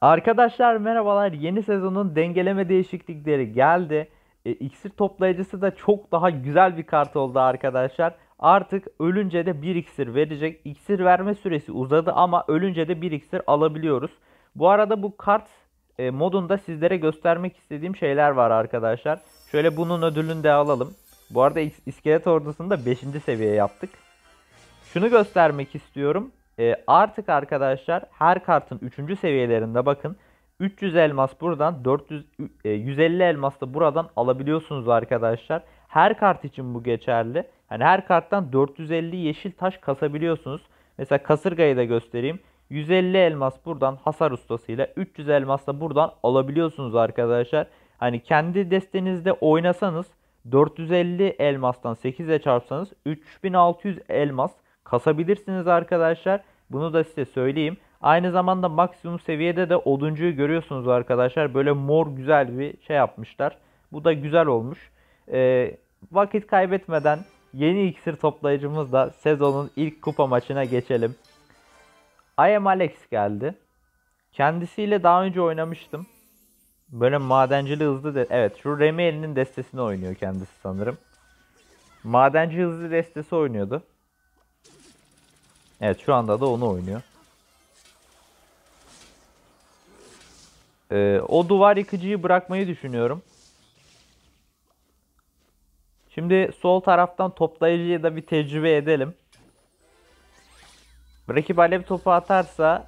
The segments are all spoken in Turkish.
Arkadaşlar merhabalar. Yeni sezonun dengeleme değişiklikleri geldi. E, iksir toplayıcısı da çok daha güzel bir kart oldu arkadaşlar. Artık ölünce de 1 iksir verecek. İksir verme süresi uzadı ama ölünce de 1 iksir alabiliyoruz. Bu arada bu kart e, modunda sizlere göstermek istediğim şeyler var arkadaşlar. Şöyle bunun ödülünü de alalım. Bu arada is- iskelet ordusunu da 5. seviye yaptık. Şunu göstermek istiyorum. E, artık arkadaşlar her kartın 3. seviyelerinde bakın 300 elmas buradan 400 e, 150 elmas da buradan alabiliyorsunuz arkadaşlar. Her kart için bu geçerli. Hani her karttan 450 yeşil taş kasabiliyorsunuz. Mesela kasırgayı da göstereyim. 150 elmas buradan hasar ustasıyla 300 elmas da buradan alabiliyorsunuz arkadaşlar. Hani kendi destenizde oynasanız 450 elmastan 8'e çarpsanız 3600 elmas kasabilirsiniz arkadaşlar. Bunu da size söyleyeyim. Aynı zamanda maksimum seviyede de oduncuyu görüyorsunuz arkadaşlar. Böyle mor güzel bir şey yapmışlar. Bu da güzel olmuş. Ee, vakit kaybetmeden yeni iksir toplayıcımızla sezonun ilk kupa maçına geçelim. I am Alex geldi. Kendisiyle daha önce oynamıştım. Böyle madencili hızlı de evet şu Remeli'nin destesini oynuyor kendisi sanırım. Madenci hızlı destesi oynuyordu. Evet şu anda da onu oynuyor. Ee, o duvar yıkıcıyı bırakmayı düşünüyorum. Şimdi sol taraftan toplayıcıyı da bir tecrübe edelim. Rakip alev topu atarsa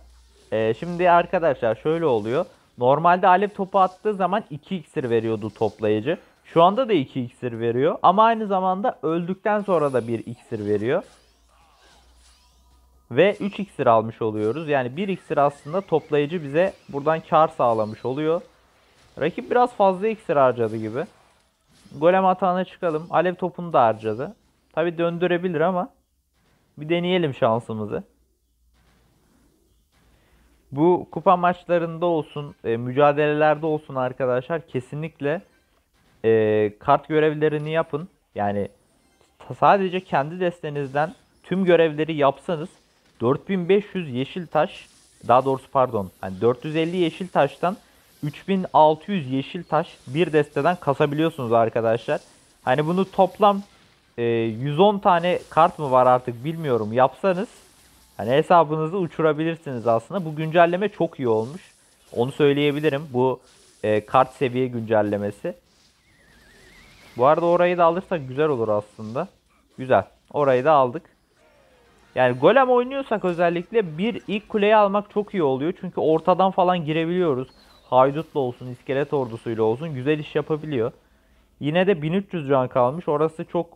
e, şimdi arkadaşlar şöyle oluyor. Normalde alev topu attığı zaman 2 iksir veriyordu toplayıcı. Şu anda da 2 iksir veriyor ama aynı zamanda öldükten sonra da 1 iksir veriyor. Ve 3 iksir almış oluyoruz. Yani 1 iksir aslında toplayıcı bize buradan kar sağlamış oluyor. Rakip biraz fazla iksir harcadı gibi. Golem atağına çıkalım. Alev topunu da harcadı. Tabi döndürebilir ama bir deneyelim şansımızı. Bu kupa maçlarında olsun, e, mücadelelerde olsun arkadaşlar kesinlikle e, kart görevlerini yapın. Yani sadece kendi destenizden tüm görevleri yapsanız 4500 yeşil taş daha doğrusu pardon hani 450 yeşil taştan 3600 yeşil taş bir desteden kasabiliyorsunuz arkadaşlar. Hani bunu toplam e, 110 tane kart mı var artık bilmiyorum yapsanız hani hesabınızı uçurabilirsiniz aslında. Bu güncelleme çok iyi olmuş. Onu söyleyebilirim. Bu e, kart seviye güncellemesi. Bu arada orayı da alırsak güzel olur aslında. Güzel. Orayı da aldık. Yani golem oynuyorsak özellikle bir ilk kuleyi almak çok iyi oluyor. Çünkü ortadan falan girebiliyoruz. Haydutla olsun, iskelet ordusuyla olsun güzel iş yapabiliyor. Yine de 1300 can kalmış. Orası çok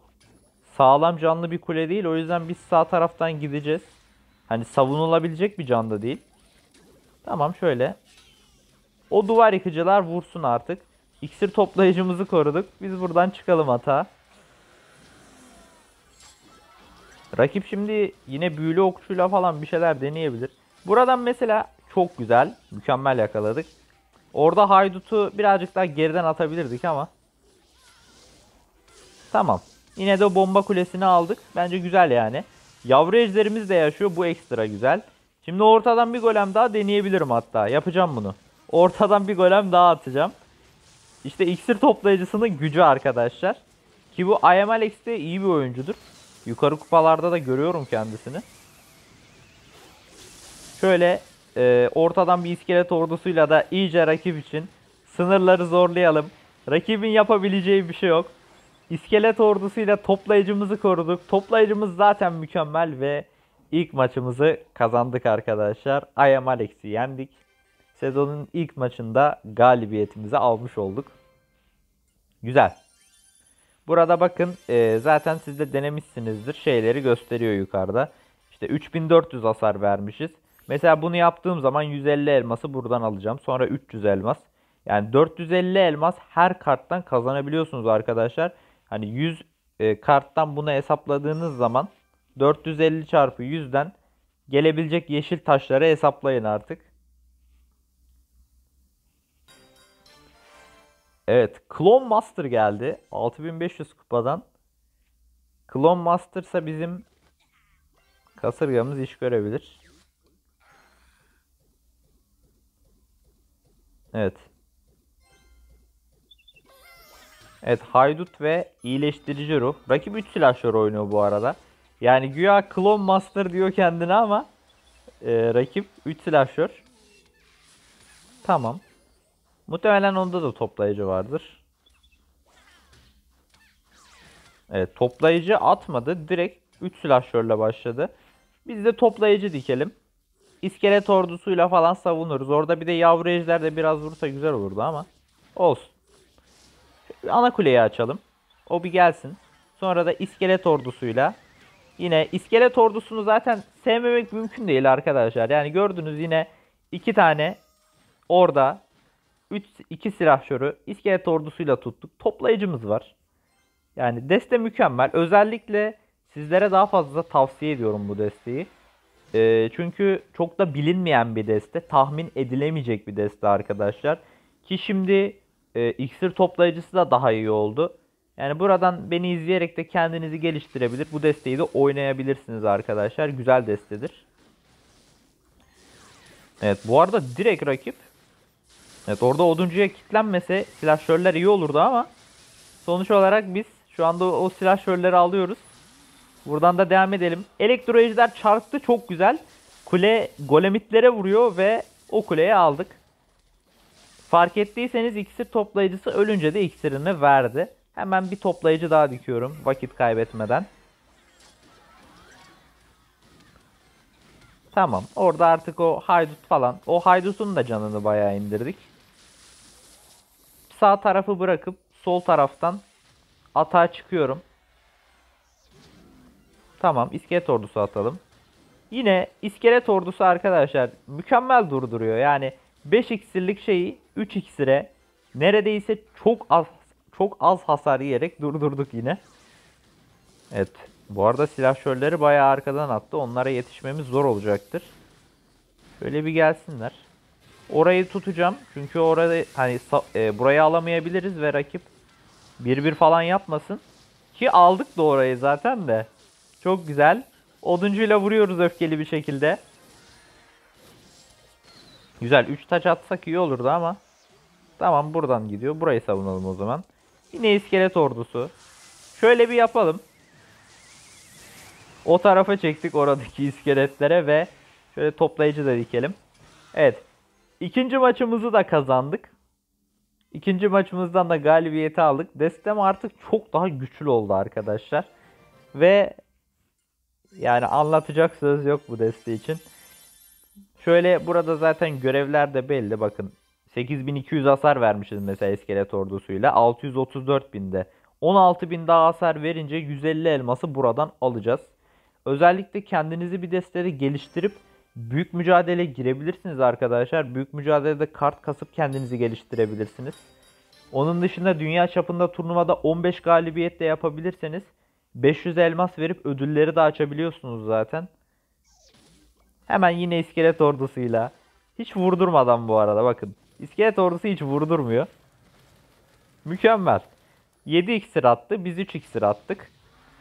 sağlam canlı bir kule değil. O yüzden biz sağ taraftan gideceğiz. Hani savunulabilecek bir can da değil. Tamam şöyle. O duvar yıkıcılar vursun artık. İksir toplayıcımızı koruduk. Biz buradan çıkalım hata. Rakip şimdi yine büyülü okçuyla falan bir şeyler deneyebilir. Buradan mesela çok güzel, mükemmel yakaladık. Orada haydutu birazcık daha geriden atabilirdik ama. Tamam. Yine de bomba kulesini aldık. Bence güzel yani. Yavru ejderimiz de yaşıyor. Bu ekstra güzel. Şimdi ortadan bir golem daha deneyebilirim hatta. Yapacağım bunu. Ortadan bir golem daha atacağım. İşte iksir toplayıcısının gücü arkadaşlar. Ki bu IM Alex de iyi bir oyuncudur. Yukarı kupalarda da görüyorum kendisini. Şöyle e, ortadan bir iskelet ordusuyla da iyice rakip için sınırları zorlayalım. Rakibin yapabileceği bir şey yok. İskelet ordusuyla toplayıcımızı koruduk. Toplayıcımız zaten mükemmel ve ilk maçımızı kazandık arkadaşlar. I am Alex'i yendik. Sezonun ilk maçında galibiyetimizi almış olduk. Güzel. Burada bakın e, zaten siz de denemişsinizdir. Şeyleri gösteriyor yukarıda. İşte 3400 hasar vermişiz. Mesela bunu yaptığım zaman 150 elması buradan alacağım. Sonra 300 elmas. Yani 450 elmas her karttan kazanabiliyorsunuz arkadaşlar. Hani 100 e, karttan bunu hesapladığınız zaman 450 çarpı 100'den gelebilecek yeşil taşları hesaplayın artık. Evet, Clone Master geldi. 6500 kupadan. Clone Master ise bizim kasırgamız iş görebilir. Evet. Evet haydut ve iyileştirici ruh. Rakip 3 silahşör oynuyor bu arada. Yani güya Clone Master diyor kendine ama e, rakip 3 silahşör. Tamam. Muhtemelen onda da toplayıcı vardır. Evet toplayıcı atmadı. Direkt 3 silahşörle başladı. Biz de toplayıcı dikelim. İskelet ordusuyla falan savunuruz. Orada bir de yavru ejder de biraz vursa güzel olurdu ama. Olsun. Ana kuleyi açalım. O bir gelsin. Sonra da iskelet ordusuyla. Yine iskelet ordusunu zaten sevmemek mümkün değil arkadaşlar. Yani gördünüz yine iki tane orada 3 2 silahşörü iskelet ordusuyla tuttuk. Toplayıcımız var. Yani deste mükemmel. Özellikle sizlere daha fazla tavsiye ediyorum bu desteği. E, çünkü çok da bilinmeyen bir deste. Tahmin edilemeyecek bir deste arkadaşlar. Ki şimdi e, iksir toplayıcısı da daha iyi oldu. Yani buradan beni izleyerek de kendinizi geliştirebilir. Bu desteği de oynayabilirsiniz arkadaşlar. Güzel destedir. Evet bu arada direkt rakip. Evet orada oduncuya kilitlenmese silahşörler iyi olurdu ama sonuç olarak biz şu anda o silahşörleri alıyoruz. Buradan da devam edelim. Elektro ejder çarptı çok güzel. Kule golemitlere vuruyor ve o kuleyi aldık. Fark ettiyseniz iksir toplayıcısı ölünce de iksirini verdi. Hemen bir toplayıcı daha dikiyorum vakit kaybetmeden. Tamam. Orada artık o haydut falan. O haydutun da canını bayağı indirdik. Sağ tarafı bırakıp sol taraftan atağa çıkıyorum. Tamam. iskelet ordusu atalım. Yine iskelet ordusu arkadaşlar mükemmel durduruyor. Yani 5 iksirlik şeyi 3 iksire neredeyse çok az çok az hasar yiyerek durdurduk yine. Evet. Bu arada silahşörleri bayağı arkadan attı. Onlara yetişmemiz zor olacaktır. Şöyle bir gelsinler. Orayı tutacağım. Çünkü orada hani e, burayı alamayabiliriz ve rakip 1-1 falan yapmasın. Ki aldık da orayı zaten de. Çok güzel. Oduncuyla vuruyoruz öfkeli bir şekilde. Güzel. 3 taç atsak iyi olurdu ama. Tamam buradan gidiyor. Burayı savunalım o zaman. Yine iskelet ordusu. Şöyle bir yapalım. O tarafa çektik oradaki iskeletlere ve şöyle toplayıcı da dikelim. Evet. İkinci maçımızı da kazandık. İkinci maçımızdan da galibiyeti aldık. Destem artık çok daha güçlü oldu arkadaşlar. Ve yani anlatacak söz yok bu deste için. Şöyle burada zaten görevler de belli. Bakın 8200 hasar vermişiz mesela iskelet ordusuyla. 634 binde. 16 bin daha hasar verince 150 elması buradan alacağız. Özellikle kendinizi bir destede geliştirip büyük mücadele girebilirsiniz arkadaşlar. Büyük mücadelede kart kasıp kendinizi geliştirebilirsiniz. Onun dışında dünya çapında turnuvada 15 galibiyet de yapabilirseniz 500 elmas verip ödülleri de açabiliyorsunuz zaten. Hemen yine iskelet ordusuyla. Hiç vurdurmadan bu arada bakın. İskelet ordusu hiç vurdurmuyor. Mükemmel. 7 iksir attı. Biz 3 iksir attık.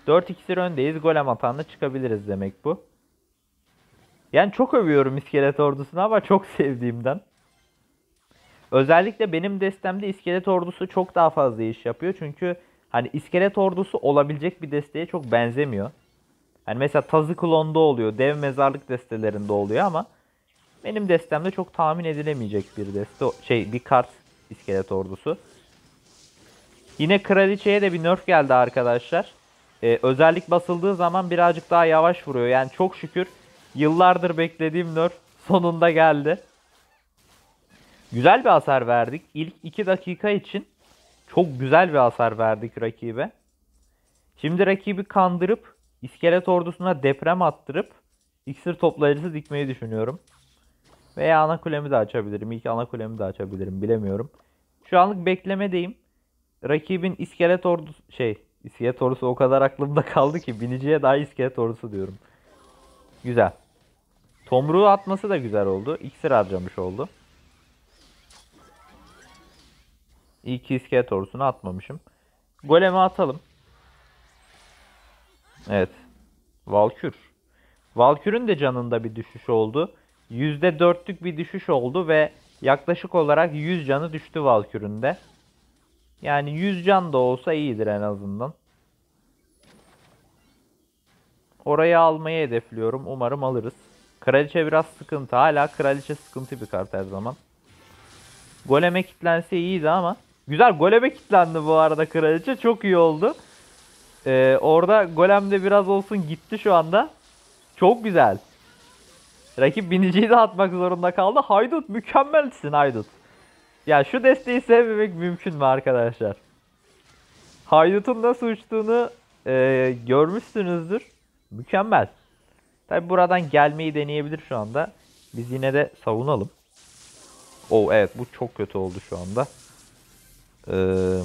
4 iksir öndeyiz. Golem hatanla çıkabiliriz demek bu. Yani çok övüyorum iskelet ordusunu ama çok sevdiğimden. Özellikle benim destemde iskelet ordusu çok daha fazla iş yapıyor. Çünkü hani iskelet ordusu olabilecek bir desteğe çok benzemiyor. Hani mesela tazı klonda oluyor. Dev mezarlık destelerinde oluyor ama benim destemde çok tahmin edilemeyecek bir deste şey bir kart iskelet ordusu. Yine kraliçeye de bir nerf geldi arkadaşlar. Ee, özellik basıldığı zaman birazcık daha yavaş vuruyor. Yani çok şükür yıllardır beklediğim nerf sonunda geldi. Güzel bir hasar verdik. İlk 2 dakika için çok güzel bir hasar verdik rakibe. Şimdi rakibi kandırıp iskelet ordusuna deprem attırıp iksir toplayıcısı dikmeyi düşünüyorum. Veya ana kulemi de açabilirim. İlk ana kulemi de açabilirim. Bilemiyorum. Şu anlık beklemedeyim. Rakibin iskelet ordusu şey iskelet ordusu o kadar aklımda kaldı ki biniciye daha iskelet ordusu diyorum. Güzel. Tomruğu atması da güzel oldu. İksir harcamış oldu. İyi ki iskelet atmamışım. Golemi atalım. Evet. Valkür. Valkür'ün de canında bir düşüş oldu. %4'lük bir düşüş oldu ve Yaklaşık olarak 100 canı düştü Valkür'ün de. Yani 100 can da olsa iyidir en azından. Orayı almayı hedefliyorum. Umarım alırız. Kraliçe biraz sıkıntı. Hala kraliçe sıkıntı bir kart her zaman. Goleme kitlense iyiydi ama. Güzel goleme kitlendi bu arada kraliçe. Çok iyi oldu. Ee, orada golem de biraz olsun gitti şu anda. Çok güzel. Rakip biniciyi de atmak zorunda kaldı. Haydut mükemmelsin Haydut. Ya şu desteği sevmemek mümkün mü arkadaşlar? Haydut'un nasıl uçtuğunu e, görmüşsünüzdür. Mükemmel. Tabi buradan gelmeyi deneyebilir şu anda. Biz yine de savunalım. Oh evet bu çok kötü oldu şu anda. Ee,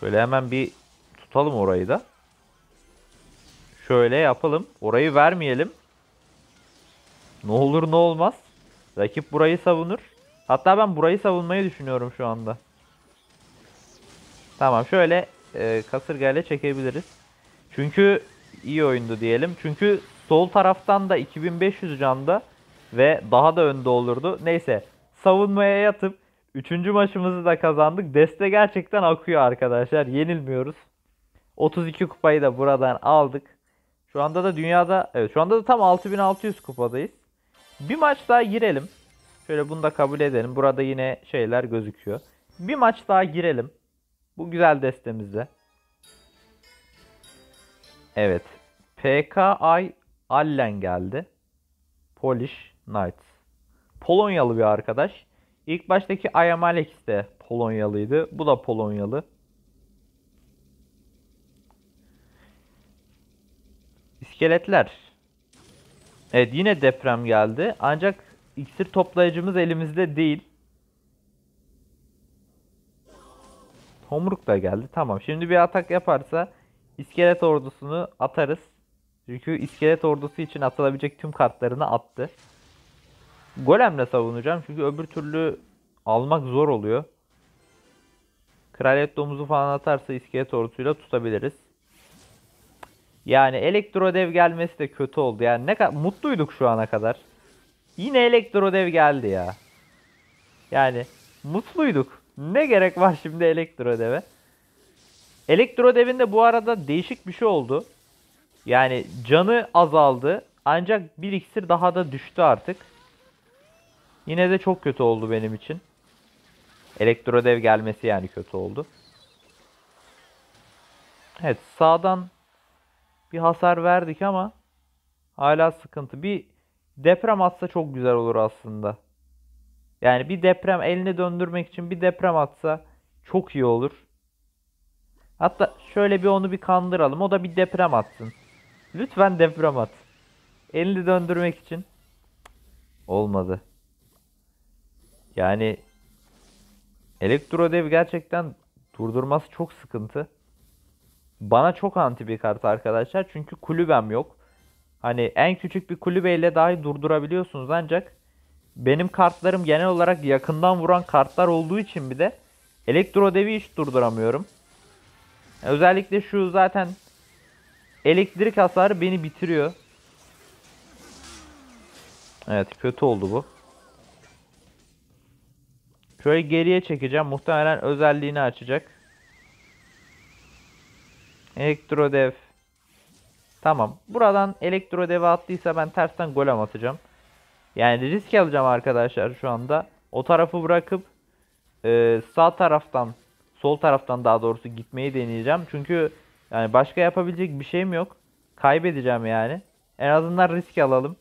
şöyle hemen bir tutalım orayı da. Şöyle yapalım. Orayı vermeyelim. Ne olur ne olmaz. Rakip burayı savunur. Hatta ben burayı savunmayı düşünüyorum şu anda. Tamam şöyle e, kasırgayla çekebiliriz. Çünkü iyi oyundu diyelim. Çünkü sol taraftan da 2500 canda ve daha da önde olurdu. Neyse savunmaya yatıp 3. maçımızı da kazandık. Deste gerçekten akıyor arkadaşlar. Yenilmiyoruz. 32 kupayı da buradan aldık. Şu anda da dünyada evet şu anda da tam 6600 kupadayız. Bir maç daha girelim. Şöyle bunu da kabul edelim. Burada yine şeyler gözüküyor. Bir maç daha girelim. Bu güzel destemizde. Evet. PKI Allen geldi. Polish Knights. Polonyalı bir arkadaş. İlk baştaki I Am Alex de Polonyalıydı. Bu da Polonyalı. İskeletler. Evet yine deprem geldi. Ancak iksir toplayıcımız elimizde değil. Tomruk da geldi. Tamam. Şimdi bir atak yaparsa iskelet ordusunu atarız. Çünkü iskelet ordusu için atılabilecek tüm kartlarını attı. Golemle savunacağım. Çünkü öbür türlü almak zor oluyor. Kraliyet domuzu falan atarsa iskelet ordusuyla tutabiliriz. Yani elektro dev gelmesi de kötü oldu. Yani ne kadar mutluyduk şu ana kadar. Yine elektro dev geldi ya. Yani mutluyduk. Ne gerek var şimdi elektro deve? Elektro devin de bu arada değişik bir şey oldu. Yani canı azaldı. Ancak bir iksir daha da düştü artık. Yine de çok kötü oldu benim için. Elektro dev gelmesi yani kötü oldu. Evet sağdan bir hasar verdik ama hala sıkıntı. Bir deprem atsa çok güzel olur aslında. Yani bir deprem elini döndürmek için bir deprem atsa çok iyi olur. Hatta şöyle bir onu bir kandıralım. O da bir deprem atsın. Lütfen deprem at. Elini döndürmek için. Olmadı. Yani Elektro dev gerçekten durdurması çok sıkıntı. Bana çok anti bir kart arkadaşlar. Çünkü kulübem yok. Hani en küçük bir kulübeyle dahi durdurabiliyorsunuz ancak benim kartlarım genel olarak yakından vuran kartlar olduğu için bir de elektro devi hiç durduramıyorum. Özellikle şu zaten elektrik hasarı beni bitiriyor. Evet kötü oldu bu. Şöyle geriye çekeceğim. Muhtemelen özelliğini açacak. Elektrodev. Tamam. Buradan elektrodev'e attıysa ben tersten golem atacağım. Yani risk alacağım arkadaşlar şu anda. O tarafı bırakıp e, sağ taraftan sol taraftan daha doğrusu gitmeyi deneyeceğim. Çünkü yani başka yapabilecek bir şeyim yok. Kaybedeceğim yani. En azından risk alalım.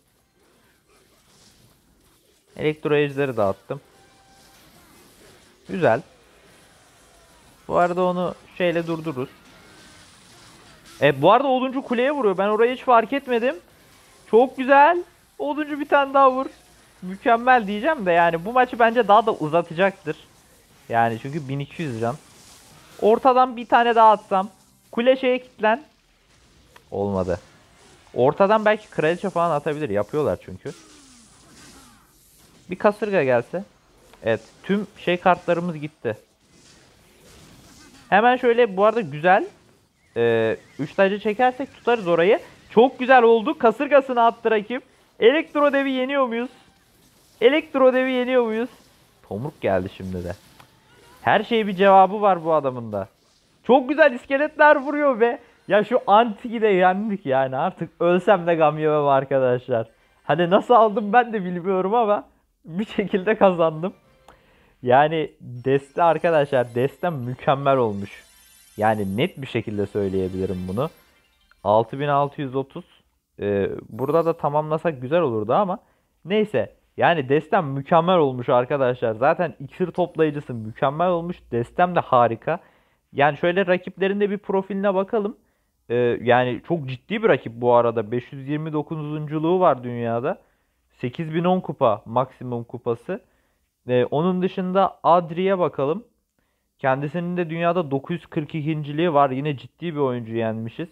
Elektro ejderi dağıttım. Güzel. Bu arada onu şeyle durdururuz. E bu arada 10. kuleye vuruyor. Ben orayı hiç fark etmedim. Çok güzel. 10. bir tane daha vur. Mükemmel diyeceğim de yani bu maçı bence daha da uzatacaktır. Yani çünkü 1200 can. Ortadan bir tane daha atsam. Kule şeye kilitlen. Olmadı. Ortadan belki kraliçe falan atabilir. Yapıyorlar çünkü. Bir kasırga gelse. Evet. Tüm şey kartlarımız gitti. Hemen şöyle bu arada güzel. 3 ee, tacı çekersek tutarız orayı. Çok güzel oldu. Kasırgasını attı rakip. Elektro devi yeniyor muyuz? Elektro devi yeniyor muyuz? Tomruk geldi şimdi de. Her şey bir cevabı var bu adamın da. Çok güzel iskeletler vuruyor be. Ya şu Anti'yi de yendik yani artık ölsem de gam yemem arkadaşlar. Hani nasıl aldım ben de bilmiyorum ama bir şekilde kazandım. Yani deste arkadaşlar destem mükemmel olmuş. Yani net bir şekilde söyleyebilirim bunu. 6630 ee, burada da tamamlasak güzel olurdu ama neyse. Yani destem mükemmel olmuş arkadaşlar. Zaten iksir toplayıcısı mükemmel olmuş. Destem de harika. Yani şöyle rakiplerin de bir profiline bakalım. Ee, yani çok ciddi bir rakip bu arada. 529'unculuğu var dünyada. 8010 kupa maksimum kupası. Ee, onun dışında Adri'ye bakalım. Kendisinin de dünyada 942.liği var. Yine ciddi bir oyuncu yenmişiz.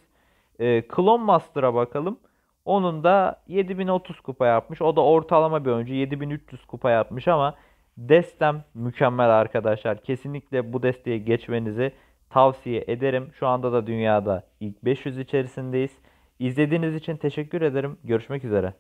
Ee, Clone Master'a bakalım. Onun da 7030 kupa yapmış. O da ortalama bir oyuncu. 7300 kupa yapmış ama destem mükemmel arkadaşlar. Kesinlikle bu desteğe geçmenizi tavsiye ederim. Şu anda da dünyada ilk 500 içerisindeyiz. İzlediğiniz için teşekkür ederim. Görüşmek üzere.